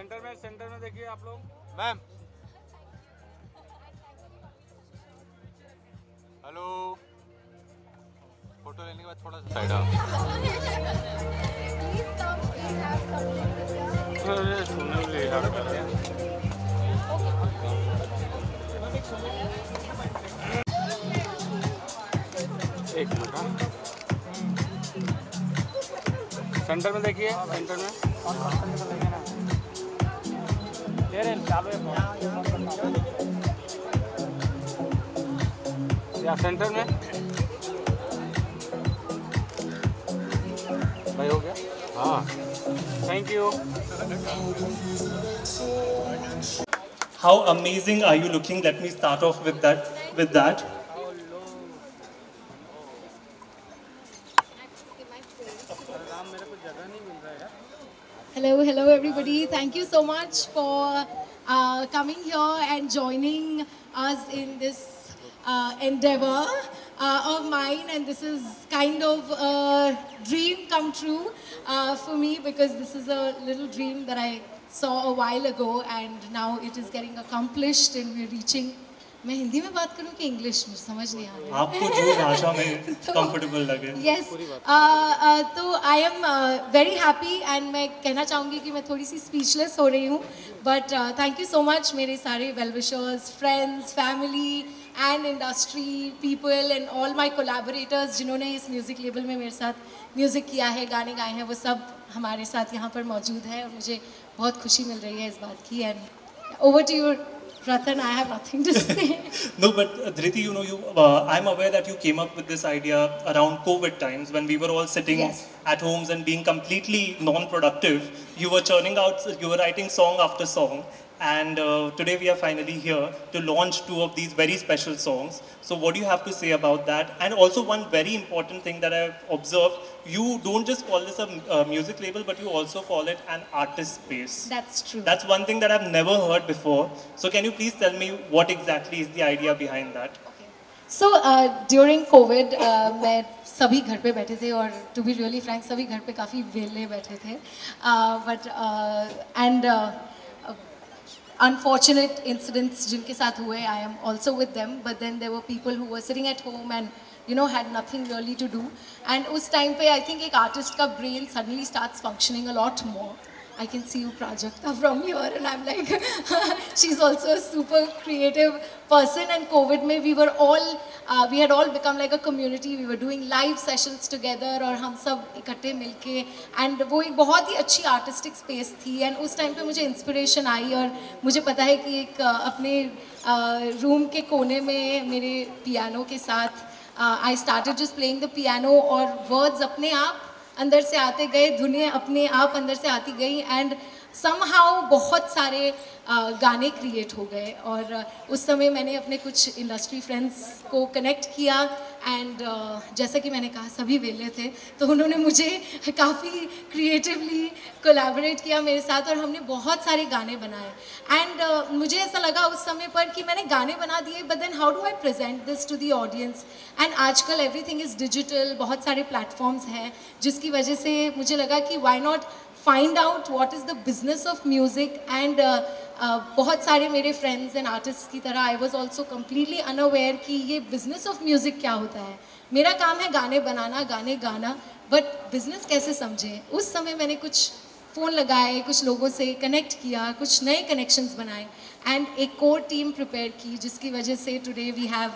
Centre में center में देखिए आप लोग। मैम हेलो फ़ोटो लेने के बाद थोड़ा सा साइड। एक मिनट हाँ। सेंटर में देखिए सेंटर में। या सेंटर में भाई हो गया हाँ thank you How amazing are you looking? Let me start off with that. With that. Hello, hello, everybody. Thank you so much for uh, coming here and joining us in this uh, endeavor uh, of mine. And this is kind of a dream come true uh, for me because this is a little dream that I saw a while ago, and now it is getting accomplished, and we're reaching. मैं हिंदी में बात करूँ कि English में? समझ नहीं आ रहा। आपको जो भाषा में कंफर्टेबल लगे। यस तो I am very happy and मैं कहना चाहूँगी कि मैं थोड़ी सी स्पीचलेस हो रही हूँ। But thank you so much मेरे सारे well wishers friends family and industry people and all my collaborators जिन्होंने इस म्यूज़िक लेबल में मेरे साथ म्यूज़िक किया है गाने गाए हैं वो सब हमारे साथ यहाँ पर मौजूद है और मुझे बहुत खुशी मिल रही है इस बात की। And over to your Ratan, I have nothing to say. no, but uh, Dhriti, you know, you, uh, I'm aware that you came up with this idea around COVID times when we were all sitting yes. at homes and being completely non-productive. You were churning out, you were writing song after song, and uh, today we are finally here to launch two of these very special songs. So, what do you have to say about that? And also, one very important thing that I've observed: you don't just call this a uh, music label, but you also call it an artist space. That's true That's one thing that I've never heard before. So can you please tell me what exactly is the idea behind that? So during Covid मैं सभी घर पे बैठे थे और to be really frank सभी घर पे काफ़ी वेले बैठे थे but and unfortunate incidents jinke साथ hue I am also with them but then there were people who were sitting at home and you know had nothing really to do and us time pe I think ek artist ka brain suddenly starts functioning a lot more I can see you Prajakta from here and I'm like she's also a super creative person and COVID में we were all uh, we had all become like a community we were doing live sessions together और हम सब इकट्ठे मिलके and वो एक बहुत ही अच्छी artistic space थी and उस time पे मुझे inspiration आई और मुझे पता है कि एक uh, अपने रूम के कोने में मेरे पियानो के साथ I started just playing the piano और वर्ड्स अपने आप अंदर से आते गए धुनें अपने आप अंदर से आती गई एंड समहाउ बहुत सारे गाने क्रिएट हो गए और उस समय मैंने अपने कुछ इंडस्ट्री फ्रेंड्स को कनेक्ट किया एंड जैसा कि मैंने कहा सभी वेले थे तो उन्होंने मुझे काफ़ी क्रिएटिवली कोलैबोरेट किया मेरे साथ और हमने बहुत सारे गाने बनाए। एंड मुझे ऐसा लगा उस समय पर कि मैंने गाने बना दिए but then how do I present this to the audience and आजकल एवरीथिंग इज़ डिजिटल बहुत सारे प्लेटफॉर्म्स हैं, जिसकी वजह से मुझे लगा कि why not find out what is the business of music and बहुत सारे मेरे फ्रेंड्स एंड आर्टिस्ट की तरह I was also completely unaware कि ये बिज़नेस ऑफ़ म्यूज़िक क्या होता है। मेरा काम है गाने बनाना, गाने गाना बट बिज़नेस कैसे समझें? उस समय मैंने कुछ फ़ोन लगाए, कुछ लोगों से कनेक्ट किया, कुछ नए कनेक्शंस बनाए एंड एक कोर टीम प्रिपेयर की, जिसकी वजह से today we have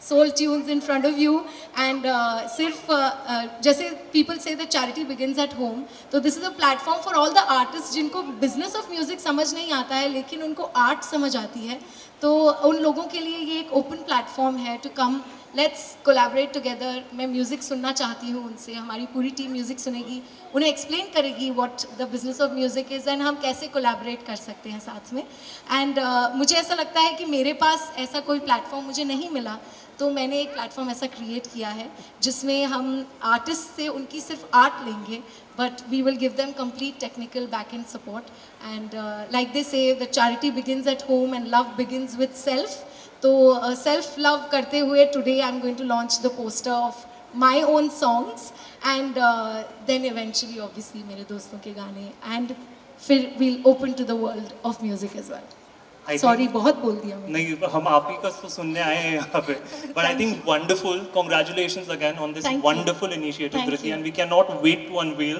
soul tunes in front of you. And uh, सिर्फ़ uh, uh, जैसे people say that charity begins at home तो this is a platform for all the artists जिनको business of music समझ नहीं आता है लेकिन उनको art समझ आती है तो उन लोगों के लिए ये एक open platform है to come let's collaborate together मैं म्यूज़िक सुनना चाहती हूँ उनसे हमारी पूरी टीम म्यूज़िक सुनेगी उन्हें एक्सप्लेन करेगी what the business of music is and हम कैसे कोलैबोरेट कर सकते हैं साथ में एंड uh, मुझे ऐसा लगता है कि मेरे पास ऐसा कोई प्लेटफॉर्म मुझे नहीं मिला तो मैंने एक प्लेटफॉर्म ऐसा क्रिएट किया है जिसमें हम आर्टिस्ट से उनकी सिर्फ़ आर्ट लेंगे but we will give them complete technical back end support and like they say the charity begins at home and love begins with self तो सेल्फ uh, लव करते हुए today I am going to launch the poster of my own songs and then eventually obviously मेरे दोस्तों के गाने. And फिर we'll open to the world of music as well. I think- Sorry, बहुत बोल दिया मैंने. नहीं हम आप ही का तो सुनने आए हैं यहाँ पे but I think wonderful congratulations again on this Thank you. wonderful initiative Thank Dhriti you. and we cannot wait to unveil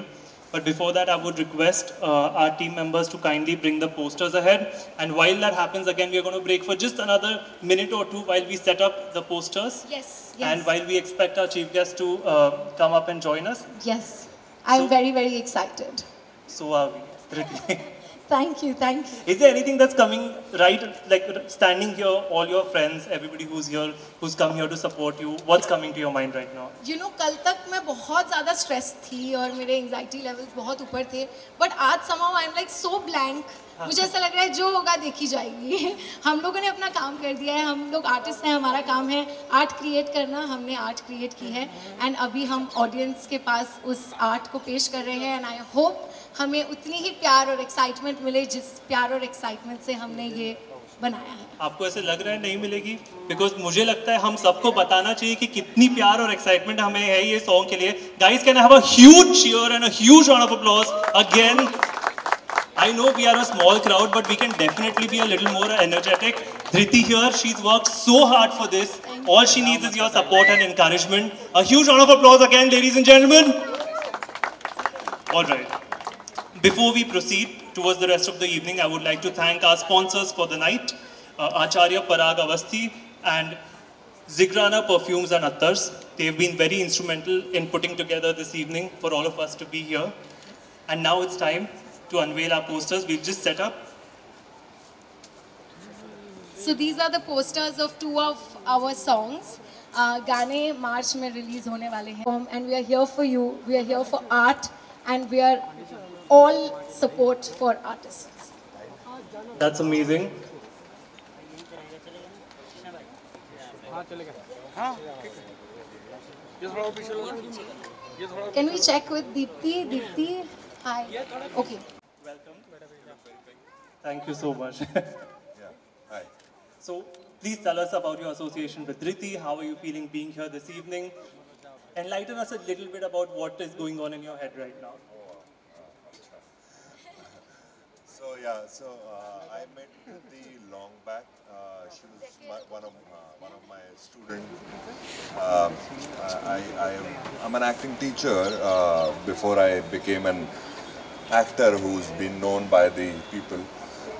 but before that I would request uh, our team members to kindly bring the posters ahead and while that happens again we are going to break for just another minute or two while we set up the posters Yes, yes. and while we expect our chief guest to uh, come up and join us Yes, I'm So- very, very excited. so are we Dhriti. Thank you, thank you. Is there anything that's coming right, like standing here, all your friends, everybody who's here, who's come here to support you, what's coming to your mind right now? You know कल तक मैं बहुत ज़्यादा stress थी और मेरे anxiety levels बहुत ऊपर थे बट आज I am like so blank मुझे ऐसा लग रहा है जो होगा देखी जाएगी हम लोगों ने अपना काम कर दिया है हम लोग आर्टिस्ट हैं हमारा काम है आर्ट क्रिएट करना हमने आर्ट क्रिएट की है एंड अभी हम ऑडियंस के पास उस आर्ट को पेश कर रहे हैं एंड आई होप हमें उतनी ही प्यार और एक्साइटमेंट मिले जिस प्यार और एक्साइटमेंट से हमने ये बनाया है आपको ऐसे लग रहा है नहीं मिलेगी बिकॉज़ मुझे लगता है हम सबको बताना चाहिए कि कितनी प्यार और एक्साइटमेंट हमें है ये सॉन्ग के लिए guys can have a huge cheer and a huge round of applause again I know we are a small crowd, but we can definitely be a little more energetic. Dhriti here, she's worked so hard for this. All she needs is your support and encouragement. A huge round of applause again, ladies and gentlemen. All right. Before we proceed towards the rest of the evening, I would like to thank our sponsors for the night, uh, Acharya Parag Avasti and Zigrana Perfumes and Attars. They've been very instrumental in putting together this evening for all of us to be here. And now it's time to unveil our posters. We'll just set up. So these are the posters of two of our songs. Uh, गाने March में release होने वाले हैं and we are here for you we are here for art and we are all support for artists. That's amazing. Can we check with Deepti? Deepti, hi. Okay. Welcome. Thank you so much. yeah. Hi. So, please tell us about your association with Riti. How are you feeling being here this evening? Enlighten us a little bit about what is going on in your head right now. Yeah, so uh, I met Kriti long back. Uh, she was my, one of uh, one of my student. Um, I, I am I'm an acting teacher. Uh, before I became an actor who's been known by the people.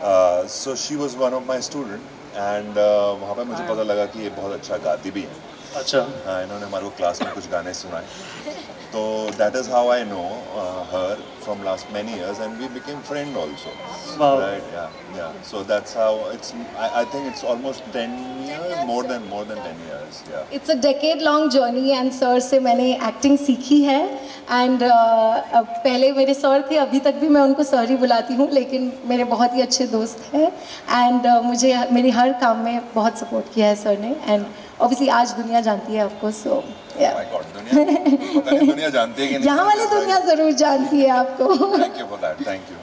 Uh, so she was one of my student, and uh, वहाँ पे मुझे पता लगा कि ये बहुत अच्छा गाती भी है. Acha. हाँ, इन्होंने हमारे को क्लास में कुछ गाने सुनाए तो that is how I know her from last many years and we became friend also Wow. Right yeah yeah so that's how it's I think it's almost 10 years more than more than 10 years yeah it's a decade long journey and sir से मैंने acting सीखी है and पहले मेरे sir थे अभी तक भी मैं उनको सर ही बुलाती हूँ लेकिन मेरे बहुत ही अच्छे दोस्त हैं एंड मुझे मेरे हर काम में बहुत सपोर्ट किया है सर ने एंड ऑब्वियसली आज दुनिया जानती है आपको सो दुनिया जानती है यहाँ वाली दुनिया ज़रूर जानती है आपको thank you for that thank you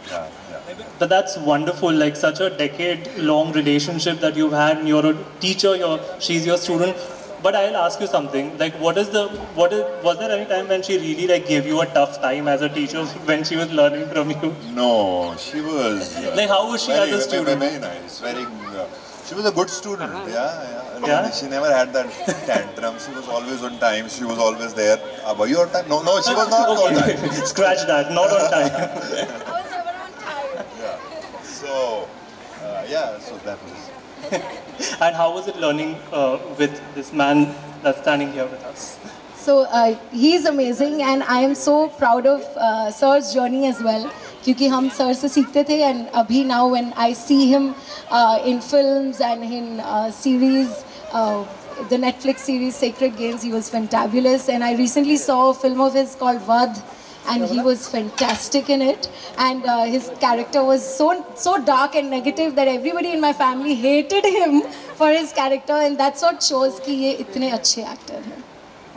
But that's wonderful, like such a decade-long relationship that you've had. And you're a teacher, you're, she's your student. But I'll ask you something. Like, what is the, what is, was there any time when she really like gave you a tough time as a teacher when she was learning from you? No, she was. Uh, Like, how was she very, as a very- student? Very nice. Very. Uh, she was a good student. Yeah, yeah. Yeah? She never had that tantrum. She was always on time. She was always there. Uh, were you on time? No, no, she was not on time. Scratch that. Not on time. Yeah. So, uh, yeah. So that was. and how was it learning uh, with this man that's standing here with us? So uh, he's amazing and I am so proud of uh, Sir's journey as well क्योंकि हम sir से सीखते थे and अभी see him uh, in films and in uh, series uh, the Netflix series Sacred Games he was fantabulous and I recently saw a film of his called and he was fantastic in it and uh, his character was so so dark and negative that everybody in my family hated him for his character and that's what shows कि ये इतने अच्छे actor हैं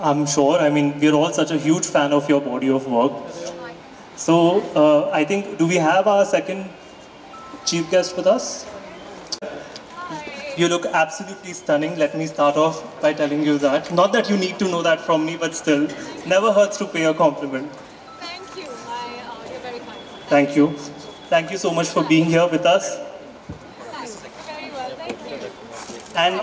I'm sure. I mean, we're all such a huge fan of your body of work. So, uh, I think, do we have our second chief guest with us? You look absolutely stunning. Let me start off by telling you that. Not that you need to know that from me, but still, never hurts to pay a compliment. Thank you. I, uh, you're very kind. Thank you. Thank you so much for being here with us. Very well, thank you. And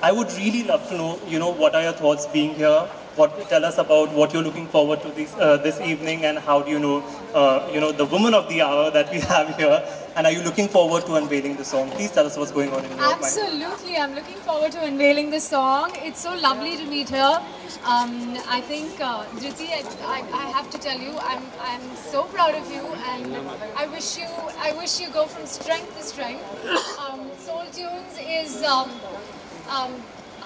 I would really love to know, you know, what are your thoughts being here? What tell us about what you're looking forward to this uh, this evening, and how do you know, uh, you know, the woman of the hour that we have here? And are you looking forward to unveiling the song? Please tell us what's going on in your mind. Absolutely, I'm looking forward to unveiling the song. It's so lovely to meet her. Um, I think, uh, Dhriti, I, I, I have to tell you, I'm, I'm so proud of you, and I wish you, I wish you go from strength to strength. Um, Soul Tunes is, um, um,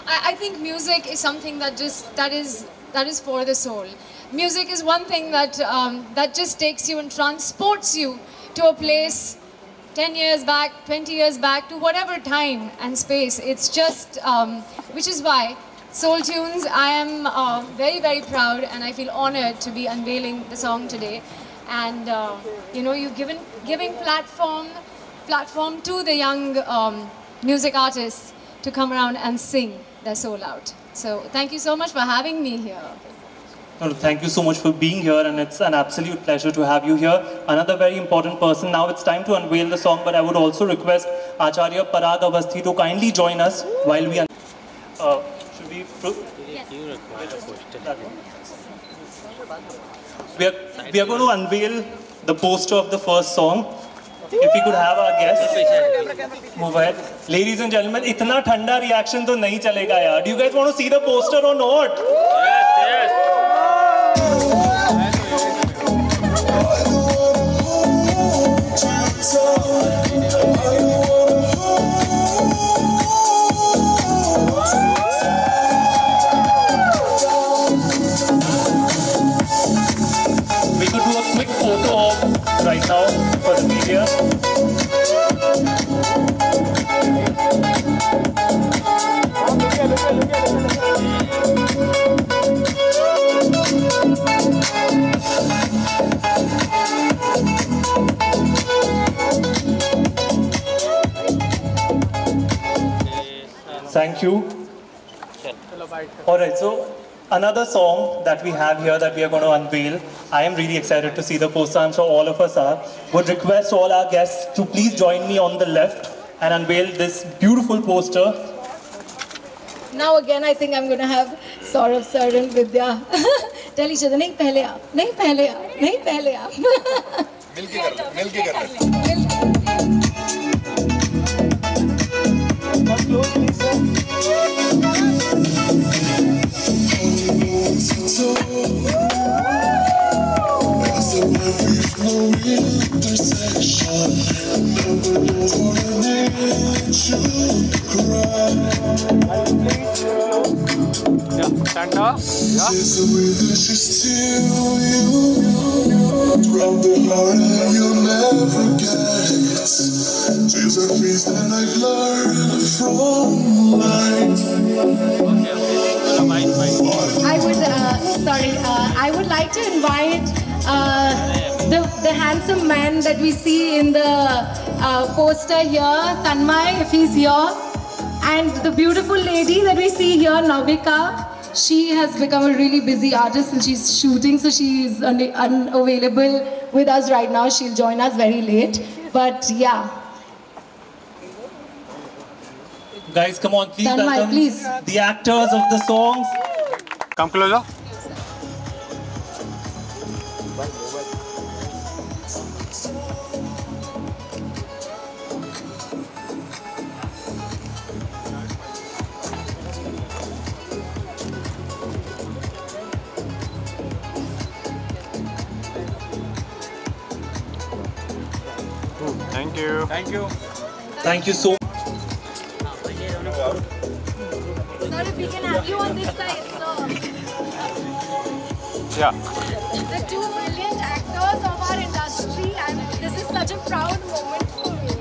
I, I think music is something that just that is that is for the soul. Music is one thing that um, that just takes you and transports you to a place 10 years back, 20 years back, to whatever time and space. It's just, um, which is why Soul Tunes, I am uh, very, very proud and I feel honored to be unveiling the song today. And, uh, you know, you've given, giving platform, platform to the young um, music artists to come around and sing their soul out. So thank you so much for having me here. No, thank you so much for being here, and it's an absolute pleasure to have you here. Another very important person. Now it's time to unveil the song, but I would also request Acharya Parag Avasthi to kindly join us while we. Un- uh, should we? Pro- That one. we are we are going to unveil the poster of the first song. If we could have our move ahead. Ladies and gentlemen, इतना ठंडा reaction तो नहीं चलेगा यार. Do you guys want to see the poster or not? We Alright, so another song that we have here that we are going to unveil. I am really excited to see the poster, I'm sure all of us are. Would request all our guests to please join me on the left and unveil this beautiful poster. Now again, I think I'm going to have Saurav sir and Vidya tell each other, नहीं पहले आप, नहीं पहले आप, नहीं पहले आप. मिलके कर ले मिलके कर ले Stand up. There's from life I would, uh, sorry, uh, I would like to invite uh, the, the handsome man that we see in the uh, poster here, Tanmay, if he's here, and the beautiful lady that we see here, Navika. She has become a really busy artist and she's shooting, so she is un- unavailable with us right now. She'll join us very late. But yeah, Guys, come on, please Tanmay, welcome please. the actors of the songs. Come closer. Thank you. Thank you. Thank you so Sir, if we can have you on this side, so. Yeah. the two brilliant actors of our industry and this is such a proud moment for me.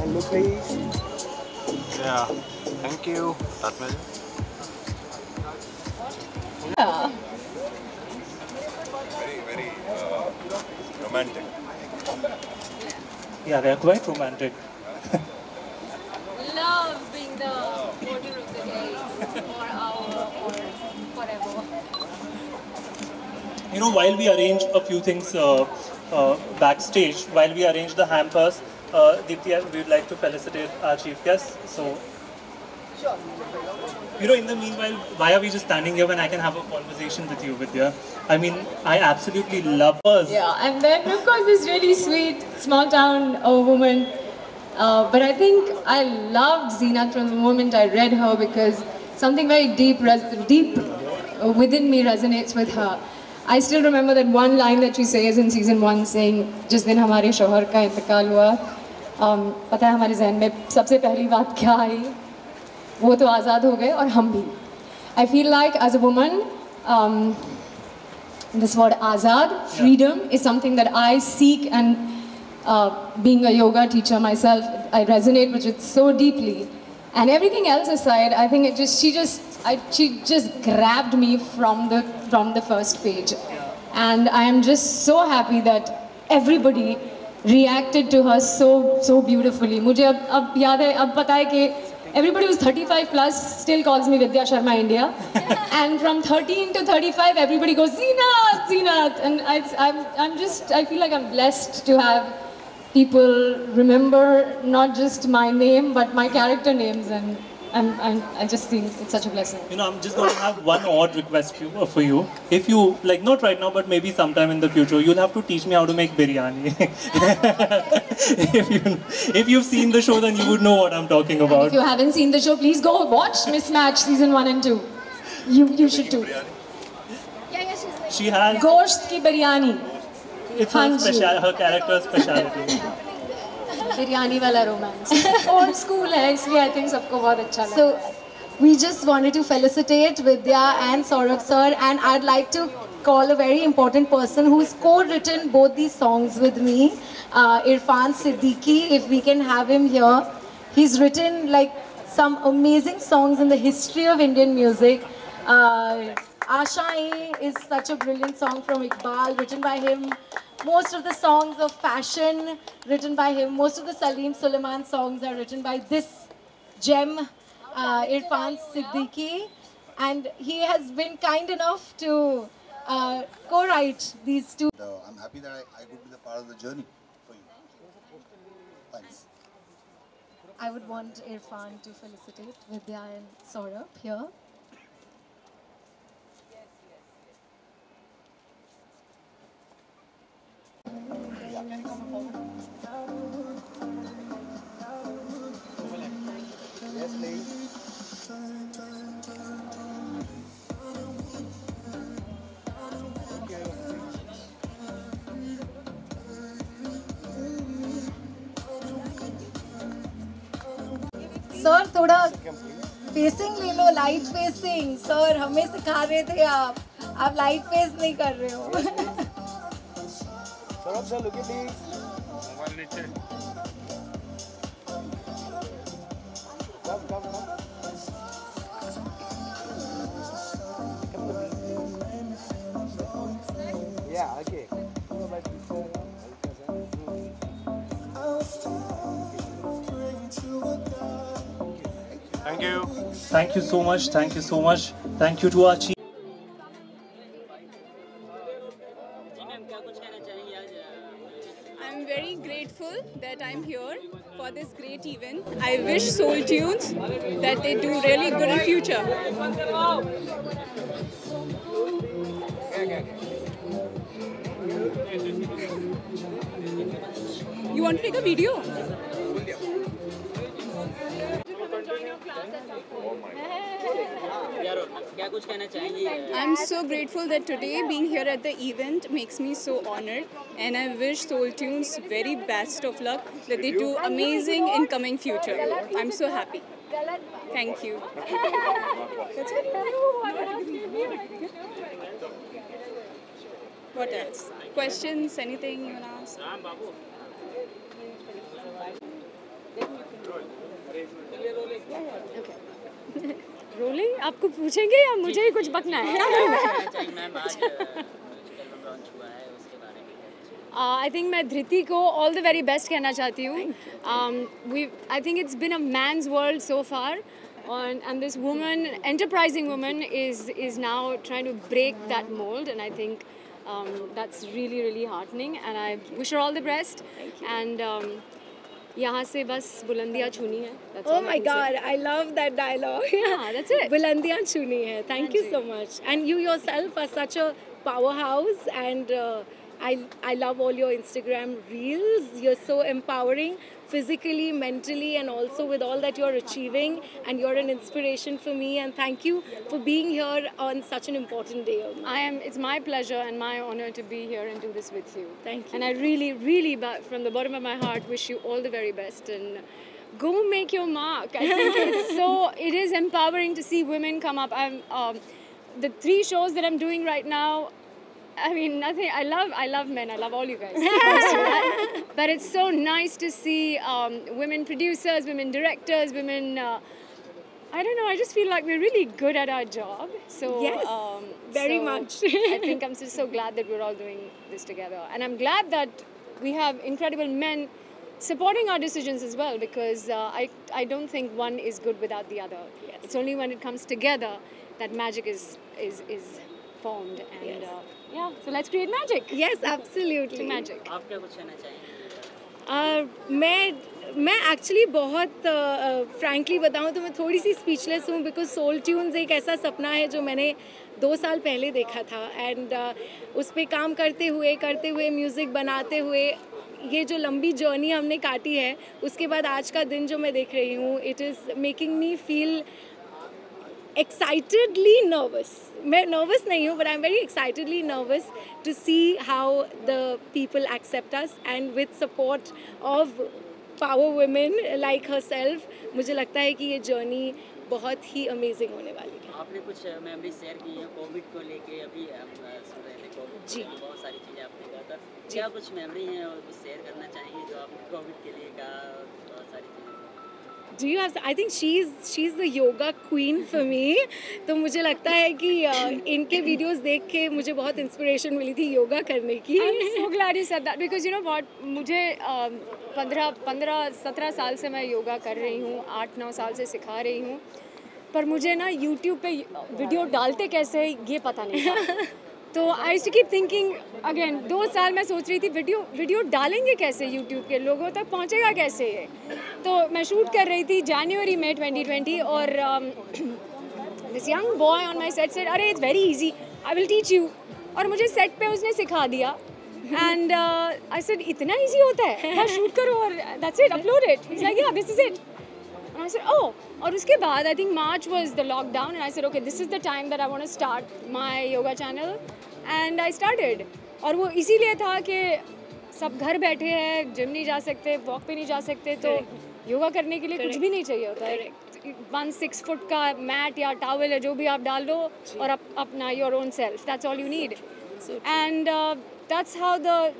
Hello please. Yeah. Thank you. Tatmil. very very uh, romantic Yeah, they're quite romantic. Love being the order of the day or hour or whatever. you know, while we arrange a few things uh, uh, backstage, while we arrange the hampers, uh, Deepthi, we would like to felicitate our chief guest. So, you know, in the meanwhile, why are we just standing here when I can have a conversation with you, Vidya? I mean, I absolutely love us. Yeah, and then of course this really sweet small town uh, woman. Uh, but I think I loved Zeenat from the moment I read her because something very deep, res- deep uh, within me resonates with her. I still remember that one line that she says in season one, saying, "जिस दिन हमारे शोहर का इंतकाल हुआ, um, पता है हमारे जहन में सबसे पहली बात क्या आई? वो तो आज़ाद हो गए और हम भी." Feel like as a woman. Um, this word azad, freedom, is something that I seek and uh, being a yoga teacher myself, I resonate with it so deeply. And everything else aside, I think it just she just I, she just grabbed me from the from the first page, yeah. and I am just so happy that everybody reacted to her so so beautifully. मुझे अब अब याद है अब पता है कि everybody who's 35 plus still calls me Vidya Sharma India. and from 13 to 35, everybody goes, Zeenat, Zeenat. And I, I'm, I'm just, I feel like I'm blessed to have people remember not just my name, but my character names. And I'm, I'm, I just think it's such a blessing. You know, I'm just going to have one odd request for- for you. If you, like, not right now, but maybe sometime in the future, you'll have to teach me how to make biryani. if, you, if you've seen the show, then you would know what I'm talking about. If you haven't seen the show, please go watch Mismatch season 1 and 2. You, you should too. She has, Gosht ki biryani. it's her, Hanji. special, her character's speciality. Biryani वाला romance old school है इसलिए I think सबको बहुत अच्छा लगा So we just wanted to felicitate Vidya and Saurabh sir and I'd like to call a very important person who's co-written both these songs with me, uh, Irfan Siddiqui, if we can have him here. He's written like some amazing songs in the history of Indian music. Uh, Ashae is such a brilliant song from Iqbal, written by him. Most of the songs of fashion written by him. Most of the Salim Suleiman songs are written by this gem, uh, Irfan Siddiqui. And he has been kind enough to uh, co-write these two. I'm happy that I, I could be the part of the journey for you. Thanks. I would want Irfan to felicitate Vidya and Saurabh here. Sir थोड़ा facing ले लो light facing sir हमें सिखा रहे थे आप. आप light face नहीं कर रहे हो. At me. Come, come, come. Yeah, okay. Thank you. Thank you so much. Thank you so much. Thank you to our chief. Video? I'm so grateful that today being here at the event makes me so honored and I wish Soul Tunes very best of luck that they do amazing in coming future. I'm so happy. Thank you. That's it. What else? Questions? Anything you want to ask? Rolling आपको पूछेंगे या मुझे ही कुछ बकना है आई think मैं धृति को all the very best कहना चाहती हूँ we I think it's been a man's world so far on and this woman enterprising woman is is now trying to break that mold and i think Um, that's really, really heartening, and I wish her all the best. Thank you. And um, यहाँ से बस बुलंदियाँ छूनी है। ओ my god I love that dialogue बुलंदियाँ छूनी है। Thank you so much and you yourself are such powerhouse and I I love all your Instagram reels you are so empowering physically, mentally, and also with all that you're achieving. And you're an inspiration for me. And thank you for being here on such an important day. I am. It's my pleasure and my honor to be here and do this with you. Thank you. And I really, really, from the bottom of my heart, wish you all the very best and go make your mark. I think it's so. It is empowering to see women come up. I'm um, the three shows that I'm doing right now. I mean, nothing. I love, I love men. I love all you guys. but it's so nice to see um, women producers, women directors, women. Uh, I don't know. I just feel like we're really good at our job. So Yes, um, very so much. I think I'm just so glad that we're all doing this together, and I'm glad that we have incredible men supporting our decisions as well. Because uh, I I don't think one is good without the other. Yes. It's only when it comes together that magic is is is formed. And Yes. uh, yeah, so let's create magic. Yes, absolutely. Magic. आप क्या कुछ कहना चाहेंगे Uh, मैं मैं actually बहुत frankly बताऊँ तो मैं थोड़ी सी स्पीचलेस हूँ बिकॉज़ सोल ट्यून्स एक ऐसा सपना है जो मैंने दो साल पहले देखा था एंड uh, उस पर काम करते हुए करते हुए म्यूज़िक बनाते हुए ये जो लंबी जर्नी हमने काटी है उसके बाद आज का दिन जो मैं देख रही हूँ it is making me feel excitedly nervous मैं नर्वस नहीं हूँ but I am very excitedly nervous to see how the people accept us and with support of power women like herself मुझे लगता है कि ये जर्नी बहुत ही अमेजिंग होने वाली है। आपने कुछ मेमरी शेयर की है कोविड को लेके? अभी हम सुन रहे हैं कोविड जी। बहुत सारी चीज़ें आपने कहा था। क्या कुछ मेमोरी है और कुछ शेयर करना चाहेंगे जो आप कोविड के लिए कहा बहुत सारी चीज़ें Do you have? I think she's she's the yoga queen for me. तो मुझे लगता है कि इनके वीडियोस देख के मुझे बहुत इंस्पिरेशन मिली थी योगा करने की I'm so glad you said that because you know what मुझे पंद्रह पंद्रह सत्रह साल से मैं योगा कर रही हूँ आठ नौ साल से सिखा रही हूँ पर मुझे ना YouTube पे वीडियो डालते कैसे ये पता नहीं तो I to keep thinking again दो साल मैं सोच रही थी वीडियो वीडियो डालेंगे कैसे यूट्यूब के? लोगों तक पहुँचेगा कैसे ये? तो मैं शूट कर रही थी जनवरी में 2020 और this young boy on my set said अरे it's very easy I will teach you और मुझे सेट पे उसने सिखा दिया। एंड आई सेड इतना इजी होता है? शूट करो और that's it upload it is like yeah this is it And I said, oh, और उसके बाद I think March was the lockdown and I said, okay, this is the time that I want to start my yoga channel. And I started. और वो इसीलिए था कि सब घर बैठे हैं जिम नहीं जा सकते वॉक पे नहीं जा सकते तो योगा करने के लिए कुछ भी नहीं चाहिए होता है। वन सिक्स फुट का मैट या टावल है जो भी आप डाल दो और अप, अपना your own self that's all you need and that's how the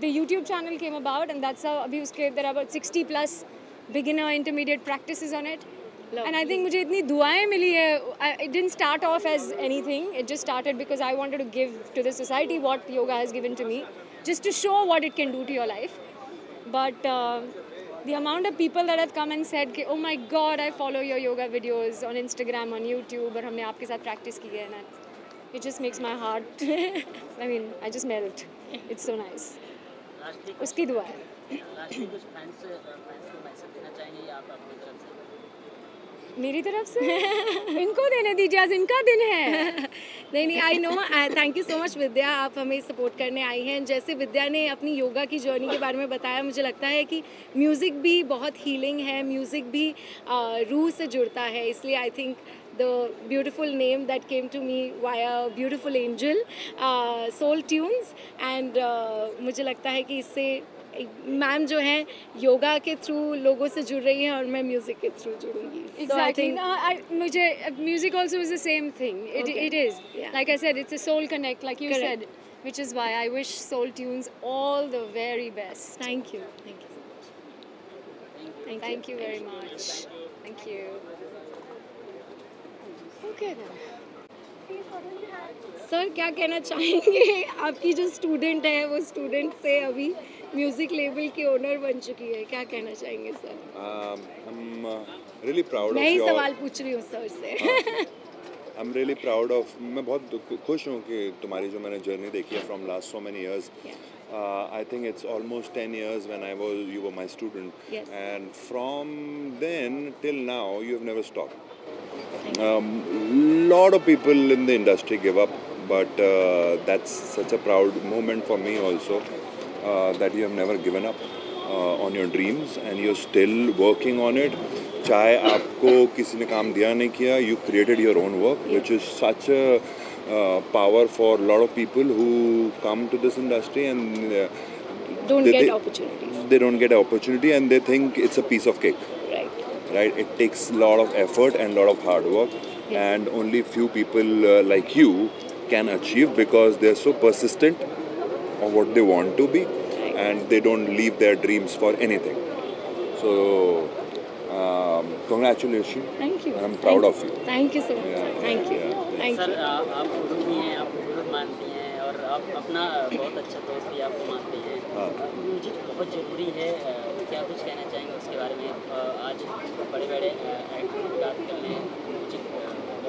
the YouTube channel came about, and that's how abhi uske there are about 60 plus beginner, intermediate practices on and I think मुझे इतनी दुआएँ मिली है it didn't start off as anything it just start because I want to give to the society what yoga has given to me just to show what it can do to your life but the amount of people that have come and said कि ओ my god I follow your yoga videos on Instagram on YouTube और हमने आपके साथ practice की है ना it just makes my heart I mean I just melt it's so nice उसकी दुआ है। मेरी तरफ़ से? इनको देने दीजिए आज इनका दिन है। नहीं नहीं I know thank you so much Vidya. आप हमें सपोर्ट करने आई हैं। जैसे विद्या ने अपनी योगा की जर्नी के बारे में बताया मुझे लगता है कि म्यूज़िक भी बहुत हीलिंग है। म्यूज़िक भी रूह से जुड़ता है। इसलिए I think the beautiful name that came to me via beautiful angel soul tunes and मुझे लगता है कि इससे मैम जो हैं योगा के थ्रू लोगों से जुड़ रही हैं और मैं म्यूज़िक के थ्रू जुड़ूँगी I, मुझे the same thing. It, Okay. it is. Yeah. Like I said, it's a soul connect, like you Correct. said, which is why I wish Soul Tunes all the very best. Thank you. Thank you so much. Thank, you, Thank you very much. Thank you. Okay then. Sir क्या कहना चाहेंगे आपकी जो student है वो student से अभी music label की ओनर बन चुकी है। क्या कहना चाहेंगे सर uh, really proud मैं ही सवाल पूछ रही हूँ सर से I am really proud of मैं बहुत खुश हूँ कि तुम्हारी जो मैंने जर्नी देखी है from last so many years I think it's almost ten years when I was you were my student and from then till now you have never stop people in the industry give up but uh, that's such a proud moment for me also uh, that you have never given up uh, on your dreams and you're still working on it चाहे आपको किसी ने काम दिया नहीं किया you created your own work which is such a uh, power for a lot of people who come to this industry and uh, Don't they- get they- opportunities. they don't get opportunity and they think it's a piece of cake Right. right it takes a lot of effort and a lot of hard work and only few people uh, like you can achieve because they're so persistent on what they want to be and they don't leave their dreams for anything so um, congratulations Thank you. i'm proud Thank of you Thank you so much. Yeah, sir. Thank you. Thank sir you. आ- आप गुरु भी हैं आप गुरु मानती हैं और आप अपना बहुत अच्छा दोस्त भी आपको मानती हैं हाँ। म्यूजिक बहुत ज़रूरी है अ, क्या कुछ कहना चाहेंगे उसके बारे में अ, आज बड़े बड़े एक्टर आजकल में म्यूजिक अ,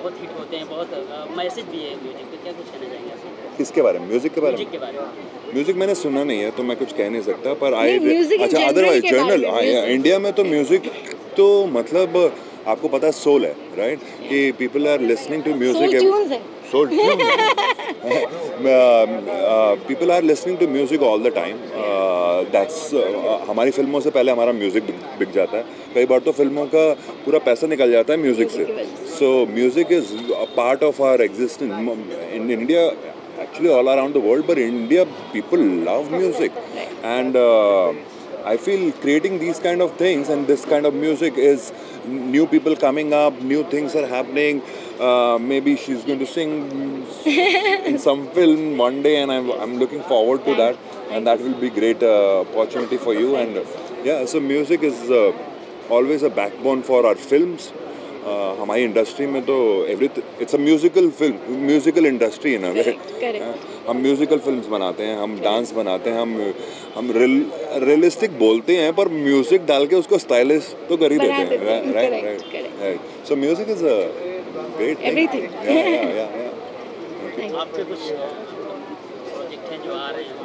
बहुत हिट होते हैं बहुत मैसेज भी है म्यूज़िक पे क्या कुछ कहना चाहेंगे आप? किसके बारे में? म्यूज़िक के बारे म्यूज़िक में? के बारे में। म्यूज़िक मैंने सुना नहीं है तो मैं कुछ कह नहीं सकता पर आई अच्छा अदरवाइज़ जर्नल music. इंडिया में तो म्यूज़िक तो मतलब आपको पता है सोल है राइट कि people are listening to music soul people are listening to music all the time that's हमारी फ़िल्मों से पहले हमारा म्यूज़िक बिक जाता है। कई बार तो फ़िल्मों का पूरा पैसा निकल जाता है म्यूज़िक से। So music is part of our existence in India actually all around the world but India people love music and I feel creating this kind of things and this kind of music is new people coming up new things are happening maybe she is going to sing some film one day and I am looking forward to that and that will be great uh, opportunity for you. And uh, yeah so music is uh, always a backbone for our films. Uh, हमारी industry में तो every it's a musical film musical industry है ना correct. हम musical films बनाते हैं हम dance बनाते हैं हम हम रियलिस्टिक बोलते हैं पर म्यूज़िक डाल के उसको स्टाइलिश तो कर ही बना देते हैं। Right correct, right so music is a great Everything. आपके कुछ प्रोजेक्ट हैं जो आ रहे हैं?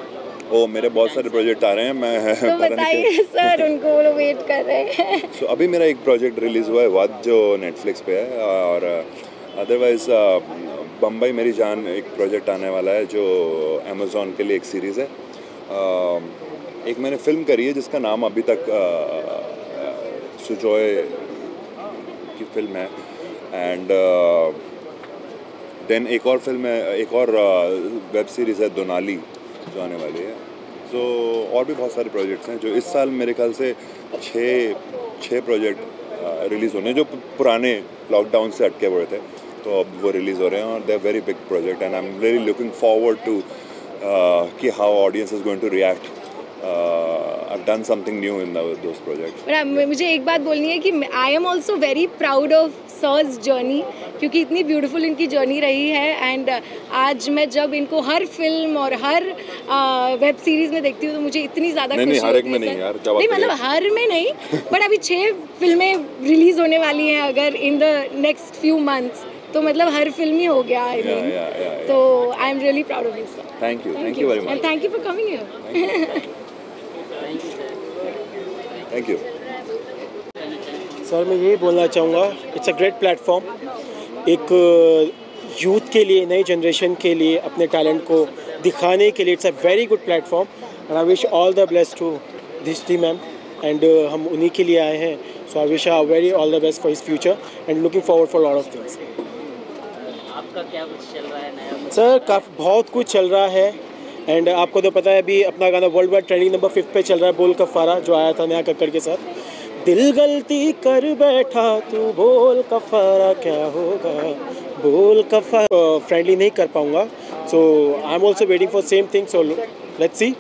ओ मेरे बहुत सारे प्रोजेक्ट आ रहे हैं मैं तो बताइए सर उनको वो लोग वेट कर रहे हैं। सो अभी मेरा एक प्रोजेक्ट रिलीज़ हुआ है वद जो नेटफ्लिक्स पे है और अदरवाइज़ बम्बई मेरी जान एक प्रोजेक्ट आने वाला है जो अमेज़ोन के लिए एक सीरीज़ है। एक मैंने फ़िल्म करी है जिसका नाम अभी तक सुजॉय की फ़िल्म है। एंड देन एक और फ़िल्म है एक और वेब सीरीज़ है दोनाली जो आने वाली है। सो और भी बहुत सारे प्रोजेक्ट्स हैं जो इस साल मेरे ख्याल से छः छः प्रोजेक्ट रिलीज़ होने जो पुराने लॉकडाउन से अटके हुए थे। तो अब वो रिलीज़ हो रहे हैं और they very big project and I am very looking forward to कि how audience is going to react I done something new in those project पर अब मुझे एक बात बोलनी है कि I am also very proud of sir's journey क्योंकि इतनी ब्यूटीफुल इनकी जर्नी रही है एंड आज मैं जब इनको हर फ़िल्म और हर वेब सीरीज़ में देखती हूँ तो मुझे इतनी ज़्यादा नहीं, नहीं, हर एक में नहीं यार, नहीं मतलब हर में नहीं बट अभी छः फ़िल्में रिलीज़ होने वाली हैं अगर in the next few months तो मतलब हर फ़िल्म ही हो गया I Yeah, mean yeah, yeah, yeah. तो I am really proud of you sir thank you thank you very much thank you for coming here thank you sir मैं यही बोलना चाहूँगा इट्स अ ग्रेट प्लेटफॉर्म एक youth के लिए नई generation के लिए अपने टैलेंट को दिखाने के लिए it's a very good platform and I wish all the best to this T ma'am and हम उन्हीं के लिए आए हैं. So I wish I very all the best for his future and looking forward for lot of things आपका क्या कुछ चल रहा है नया? सर काफ़ी बहुत कुछ चल रहा है. एंड आपको तो पता है अभी अपना गाना world wide trending number fifth पे चल रहा है, बोल कफारा, जो आया था नया कक्कड़ के साथ। दिल गलती कर बैठा, तू बोल कफारा, क्या होगा? बोल कफारा फ्रेंडली नहीं कर पाऊँगा। So I am also waiting for same thing so let's see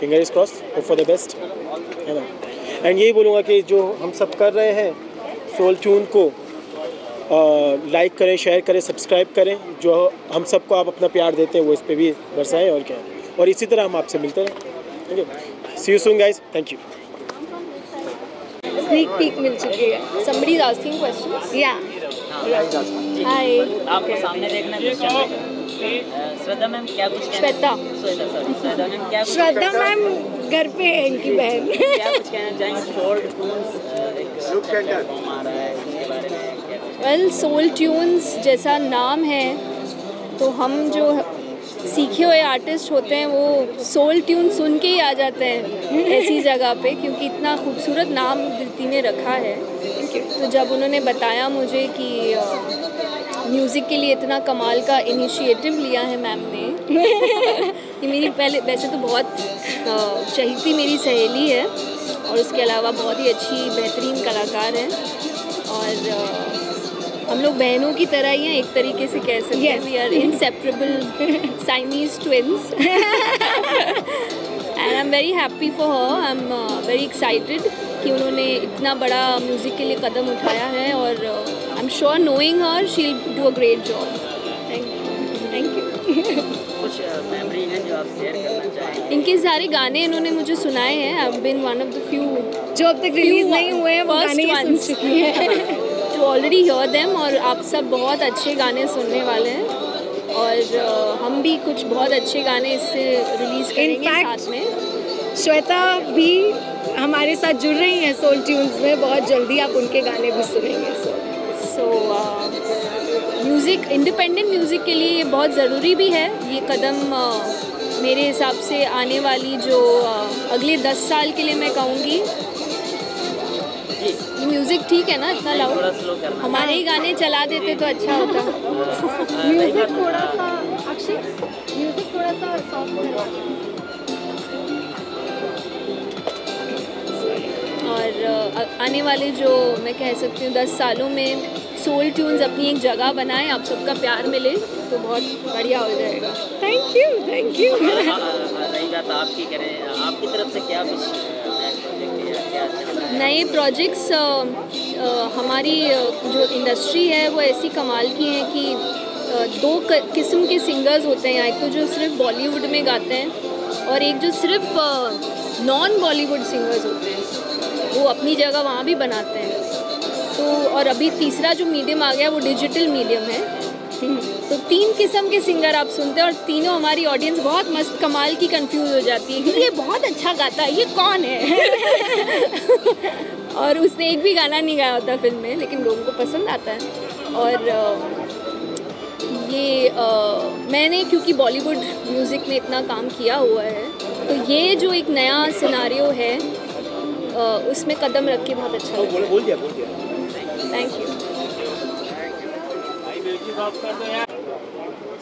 finger is cross for the best है ना? एंड यही बोलूँगा कि जो हम सब कर रहे हैं सोल ट्यून को लाइक करें शेयर करें सब्सक्राइब करें। जो हम सबको आप अपना प्यार देते हैं, वो इस पर भी बरसाएँ, और क्या? और इसी तरह हम आपसे मिलते रहें ठीक see you soon guys thank you sneak peek मिल चुकी है। Somebody is asking questions. या हाय आपको सामने देखना है श्रद्धा मैम क्या कुछ कहना श्वेता। श्वेता सॉरी श्वेता मैम क्या श्रद्धा मैम घर पे है इनकी बहन। क्या कुछ कहना चाहेंगे है वेल सोल ट्यून्स जैसा नाम है तो हम जो सीखे हुए आर्टिस्ट होते हैं वो सोल ट्यून सुन के ही आ जाते हैं ऐसी जगह पे क्योंकि इतना खूबसूरत नाम धृति ने रखा है। तो जब उन्होंने बताया मुझे कि म्यूज़िक के लिए इतना कमाल का इनिशिएटिव लिया है मैम ने कि मेरी पहले वैसे तो बहुत चहेती मेरी सहेली है और उसके अलावा बहुत ही अच्छी बेहतरीन कलाकार है। और हम लोग बहनों की तरह ही हैं एक तरीके से कह सकते हैं we are inseparable Siamese twins and I am very happy for her I am very excited कि उन्होंने इतना बड़ा म्यूज़िक के लिए कदम उठाया है और I am sure knowing her she do a great job thank you thank you कुछ मेमोरी हैं जो आप शेयर करना चाहेंगे? इनके सारे गाने इन्होंने मुझे सुनाए हैं. I been one of the few जो अब तक रिलीज़ नहीं हुए हैं वो गाने सुन चुकी हैं। टू ऑलरेडी हियर देम और आप सब बहुत अच्छे गाने सुनने वाले हैं। और हम भी कुछ बहुत अच्छे गाने इससे रिलीज़ करेंगे fact, साथ में। श्वेता भी हमारे साथ जुड़ रही हैं सोल ट्यून्स में। बहुत जल्दी आप उनके गाने भी सुनेंगे। सो म्यूज़िक इंडिपेंडेंट म्यूज़िक के लिए ये बहुत ज़रूरी भी है। ये कदम अ, मेरे हिसाब से आने वाली जो अ, अगले दस साल के लिए मैं कहूँगी। ये म्यूज़िक ठीक है ना? इतना लाउड थोड़ा स्लो करना। हमारे ही गाने चला देते तो अच्छा होता। म्यूज़िक थोड़ा सा अक्षय म्यूज़िक थोड़ा सा सॉफ्ट और आने वाले जो मैं कह सकती हूँ दस सालों में सोल ट्यून्स अपनी एक जगह बनाए आप सबका प्यार मिले तो बहुत बढ़िया हो जाएगा। थैंक यू थैंक यू आपकी करें आपकी तरफ़ से क्या कुछ नया प्रोजेक्ट या क्या चल रहा है नए प्रोजेक्ट्स हमारी जो इंडस्ट्री है, वो ऐसी कमाल की है कि दो किस्म के सिंगर्स होते हैं। एक तो जो सिर्फ़ बॉलीवुड में गाते हैं और एक जो सिर्फ़ नॉन बॉलीवुड सिंगर्स होते हैं, वो अपनी जगह वहाँ भी बनाते हैं। तो और अभी तीसरा जो मीडियम आ गया, वो डिजिटल मीडियम है। तो तीन किस्म के सिंगर आप सुनते हैं और तीनों हमारी ऑडियंस बहुत मस्त कमाल की कंफ्यूज हो जाती है। कि ये बहुत अच्छा गाता है ये कौन है? और उसने एक भी गाना नहीं गाया होता फ़िल्म में लेकिन लोगों को पसंद आता है। और ये मैंने क्योंकि बॉलीवुड म्यूज़िक में इतना काम किया हुआ है तो ये जो एक नया सिनारियो है उसमें कदम रख के बहुत अच्छा बोल दिया बोल दिया। थैंक यू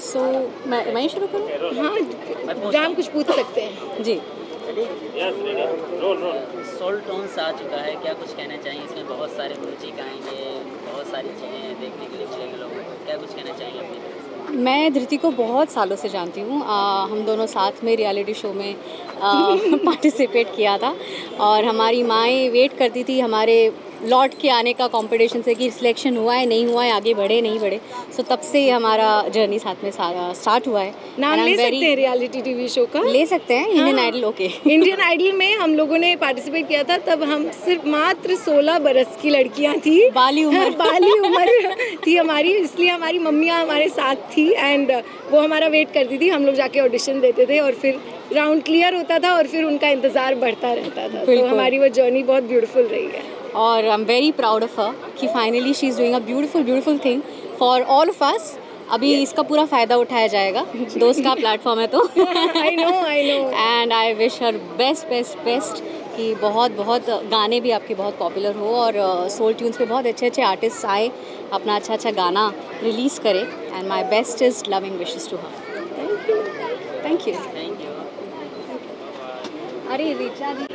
सो मैं मैं ही शुरू करूँ? हाँ राम कुछ पूछ सकते हैं। जी। सोल टोन्स आ चुका है। क्या कुछ कहना चाहिए? इसमें बहुत सारे म्यूज़िक आएँगे बहुत सारी चीज़ें देखने के लिए मिलेंगे लोगों को। क्या कुछ कहना चाहेंगे अपनी मैं धृति को बहुत सालों से जानती हूँ। हम दोनों साथ में रियलिटी शो में पार्टिसिपेट किया था। और हमारी माएँ वेट करती थी हमारे लौट के आने का कंपटीशन से कि सिलेक्शन हुआ है नहीं हुआ है आगे बढ़े नहीं बढ़े। सो तब से ही हमारा जर्नी साथ में स्टार्ट हुआ है। नाम ले very- सकते हैं रियलिटी टीवी शो का? ले सकते हैं इंडियन हाँ। आइडल ओके इंडियन आइडल में हम लोगों ने पार्टिसिपेट किया था तब हम सिर्फ़ मात्र 16 बरस की लड़कियाँ थी। बाली उम्र। बाली उम्र थी हमारी इसलिए हमारी मम्मियाँ हमारे साथ थी एंड वो हमारा वेट करती थी हम लोग जाके ऑडिशन देते थे और फिर राउंड क्लियर होता था और फिर उनका इंतज़ार बढ़ता रहता था। तो हमारी वो जर्नी बहुत ब्यूटीफुल रही है। और I am very proud of her कि finally she is doing a beautiful beautiful thing for all of us अभी इसका पूरा फ़ायदा उठाया जाएगा। दोस्त का प्लेटफॉर्म है तो। I know I know and I wish her best best best कि बहुत बहुत गाने भी आपके बहुत पॉपुलर हो और सोल ट्यून्स पे बहुत अच्छे अच्छे आर्टिस्ट आए अपना अच्छा अच्छा गाना रिलीज़ करें। And my best is loving wishes to her thank you thank you अरे रिचा दी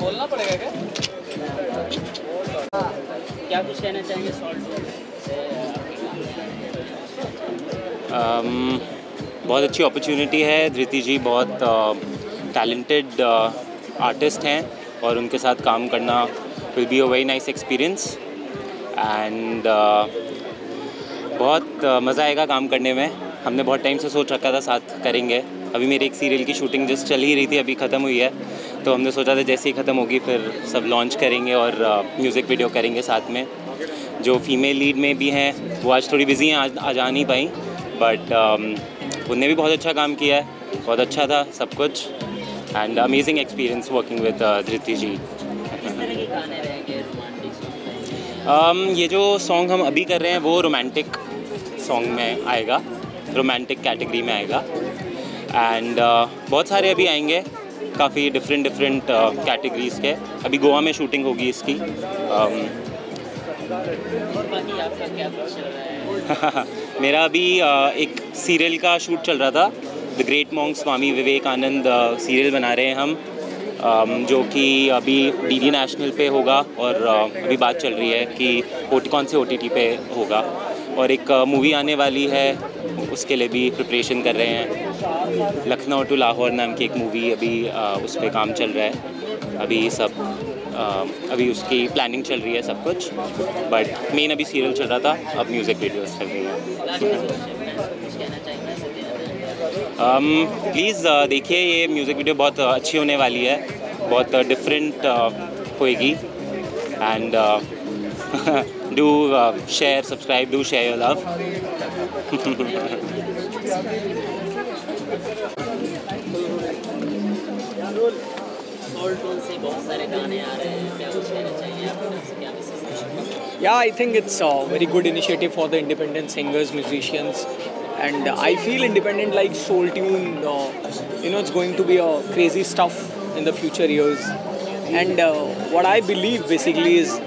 बोलना पड़ेगा क्या क्या कुछ कहना चाहेंगे बहुत अच्छी अपॉर्चुनिटी है। धृति जी बहुत टैलेंटेड आर्टिस्ट हैं और उनके साथ काम करना will be a very nice experience and बहुत मज़ा आएगा काम करने में। हमने बहुत टाइम से सोच रखा था साथ करेंगे। अभी मेरे एक सीरियल की शूटिंग जस्ट चल ही रही थी अभी ख़त्म हुई है। तो हमने सोचा था जैसे ही ख़त्म होगी फिर सब लॉन्च करेंगे और म्यूज़िक वीडियो करेंगे साथ में। जो फीमेल लीड में भी हैं वो आज थोड़ी बिज़ी हैं आज आज आ नहीं पाई। बट उनने भी बहुत अच्छा काम किया है। बहुत अच्छा था सब कुछ। And amazing experience working with Dhriti ji um, ये जो सॉन्ग हम अभी कर रहे हैं वो रोमांटिक सॉन्ग में आएगा रोमांटिक कैटेगरी में आएगा। एंड uh, बहुत सारे अभी आएँगे काफ़ी डिफरेंट डिफरेंट कैटेगरीज के। अभी गोवा में शूटिंग होगी इसकी। Um, मेरा अभी uh, एक सीरियल का शूट चल रहा था। The great मॉन्ग Swami Vivekananda serial बना रहे हैं हम। Um, जो कि अभी डी नेशनल पे होगा और uh, अभी बात चल रही है कि कौन से OTT पे होगा। और एक मूवी आने वाली है। उसके लिए भी प्रिपरेशन कर रहे हैं। लखनऊ टू लाहौर नाम की एक मूवी अभी उस पर काम चल रहा है। अभी सब अभी उसकी प्लानिंग चल रही है सब कुछ। बट मेन अभी सीरियल चल रहा था, अब म्यूज़िक वीडियोस चल रही हैं। प्लीज़ देखिए, ये म्यूज़िक वीडियो बहुत अच्छी होने वाली है। बहुत डिफरेंट होएगी। And do uh, share, subscribe, do share your love. yeah, I think it's a very good initiative for the independent singers, musicians, and I feel independent like Soul Tune, uh, you know, it's going to be a crazy stuff in the future years. And uh, what I believe basically is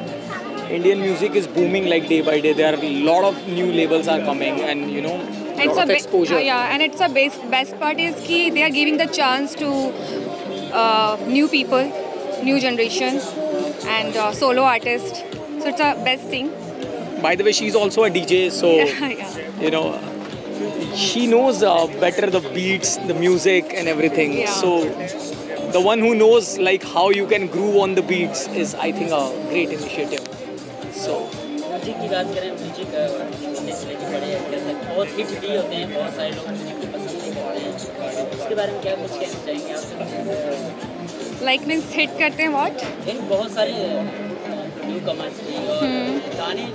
Indian music is booming like day by day. There are a lot of new labels are coming, and you know, It's lot a of exposure. uh, yeah, and it's a best best part is ki they are giving the chance to uh, new people, new generation, and uh, solo artists. So it's a best thing. By the way, she's also a DJ, so yeah. you know she knows uh, better the beats the music and everything Yeah. so the one who knows like how you can groove on the beats is i think a great initiative so music की बात करें music छोटे से लेकर बड़े actor तक बहुत hit भी होते हैं बहुत सारे लोग म्यूज़िक को पसंद नहीं करते हैं उसके बारे में क्या कुछ कहना चाहेंगे आप Like means hit करते हैं? इन बहुत सारे न्यू कमर्स भी और गाने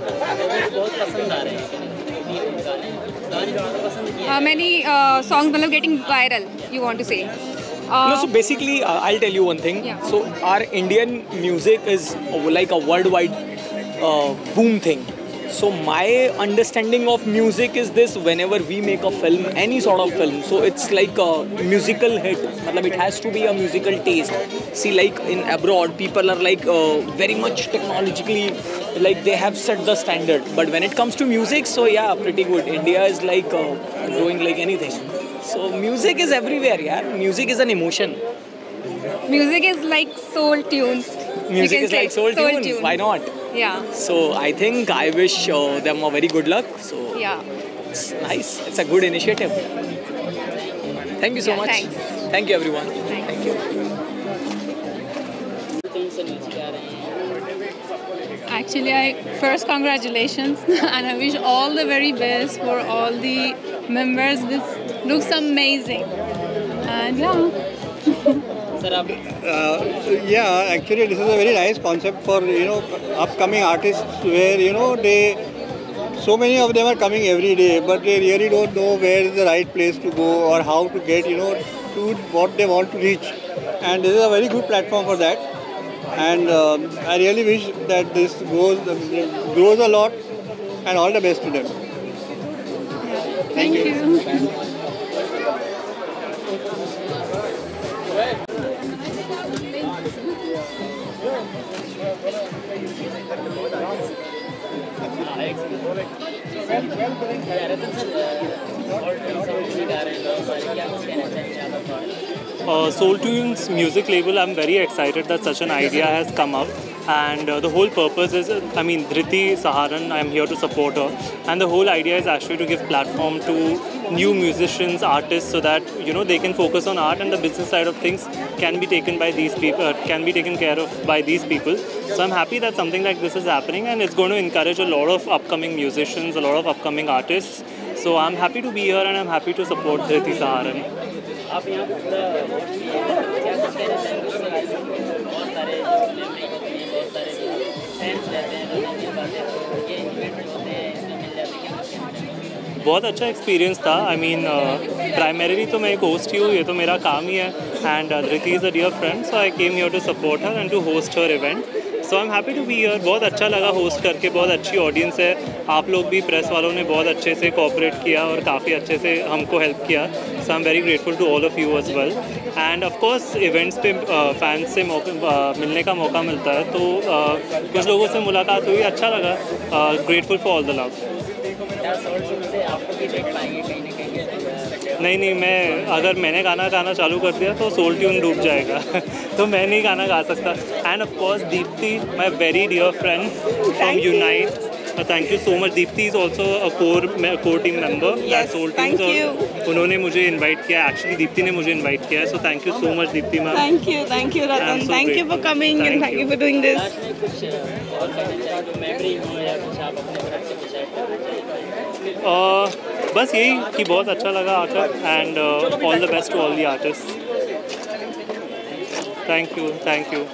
बहुत पसंद आ रहे हैं भी गाने गाने बहुत पसंद किए Uh, many uh, songs मतलब getting viral. You want to say? Uh, no so basically uh, i'll tell you one thing Yeah. so our indian music is uh, like a worldwide uh, boom thing. So my understanding of music is this whenever we make a film any sort of film so it's like a musical hit. Matlab it has to be a musical taste. See like in abroad people are like uh, very much technologically like they have set the standard. But when it comes to music so yeah pretty good. India is like uh, doing like anything. So music is everywhere yeah. Music is an emotion. Music is like soul tune. Music is say like soul, tune. why not yeah. So I think I wish uh, them a very good luck. So yeah, it's nice. It's a good initiative. Thank you so yeah, much. Thanks. Thank you everyone. Thanks. Thank you. Actually, I first congratulations and I wish all the very best for all the members. This looks amazing, and yeah. setup? Uh, yeah, actually this is a very nice concept for you know upcoming artists where you know they so many of them are coming every day, but they really don't know where is the right place to go or how to get you know to what they want to reach, and this is a very good platform for that. And um, I really wish that this goes um, grows a lot, and all the best to them. Thank, Thank you. you. Uh, Soul Tunes music label, I'm very excited that such an idea has come up. And uh, the whole purpose is, I mean, Dhriti Saharan, I'm here to support her. And the whole idea is actually to give platform to new musicians, artists, so that, you know, they can focus on art and the business side of things can be taken by these people, uh, can be taken care of by these people. So I'm happy that something like this is happening and it's going to encourage a lot of upcoming musicians, a lot of upcoming artists. So I'm happy to be here and I'm happy to support Dhriti Saharan. बहुत अच्छा experience था. I mean primarily तो मैं एक host ही हूँ ये तो मेरा काम ही है. And Dhriti is a dear friend so I came here to support her and to host her event so I am happy to be here बहुत अच्छा लगा होस्ट करके बहुत अच्छी ऑडियंस है. आप लोग भी प्रेस वालों ने बहुत अच्छे से कोऑपरेट किया और काफ़ी अच्छे से हमको हेल्प किया. So I am very grateful to all of you as well and of course events पे फैंस से मौका uh, मिलने का मौका मिलता है. तो uh, कुछ लोगों से मुलाकात हुई अच्छा लगा. Grateful for all the love भी कहीं ना कहीं नहीं नहीं मैं अगर मैंने गाना गाना चालू कर दिया तो सोल ट्यून डूब जाएगा। तो मैं नहीं गाना गा सकता। And of course Deepti my very dear friend from unite thank you so much Deepti is also a core core team member that soul और उन्होंने मुझे इनवाइट किया। एक्चुअली दीप्ति ने मुझे इनवाइट किया है so thank you so much Deepti ma'am thank you thank you. Thank you for coming and thank you for doing this. Last में कुछ और कहना चाहें जो या कुछ आप अपने बस यही कि बहुत अच्छा लगा आकर and all the best to all the artist thank you thank you